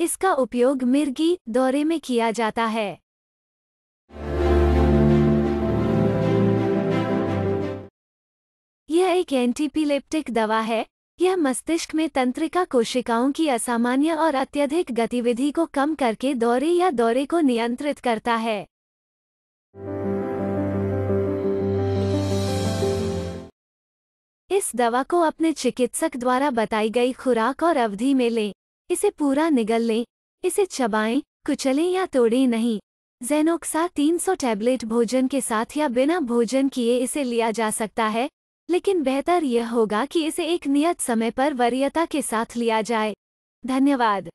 इसका उपयोग मिर्गी दौरे में किया जाता है। यह एक एंटीपिलेप्टिक दवा है। यह मस्तिष्क में तंत्रिका कोशिकाओं की असामान्य और अत्यधिक गतिविधि को कम करके दौरे या दौरे को नियंत्रित करता है। इस दवा को अपने चिकित्सक द्वारा बताई गई खुराक और अवधि में लें। इसे पूरा निगल लें, इसे चबाएँ, कुचलें या तोड़ें नहीं। जेनोक्सा 300 टैबलेट भोजन के साथ या बिना भोजन किए इसे लिया जा सकता है, लेकिन बेहतर यह होगा कि इसे एक नियत समय पर वरीयता के साथ लिया जाए। धन्यवाद।